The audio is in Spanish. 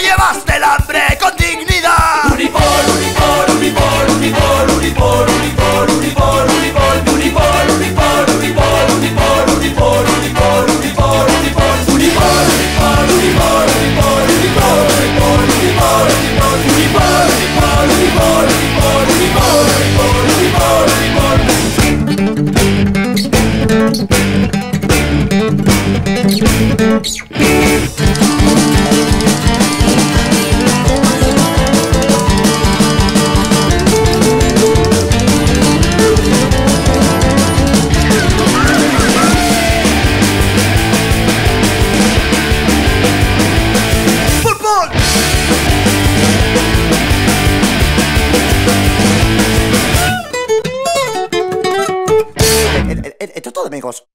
llevaste el hambre con dignidad. Unipol, Unipol, Unipol, Unipol, Unipol. amigos.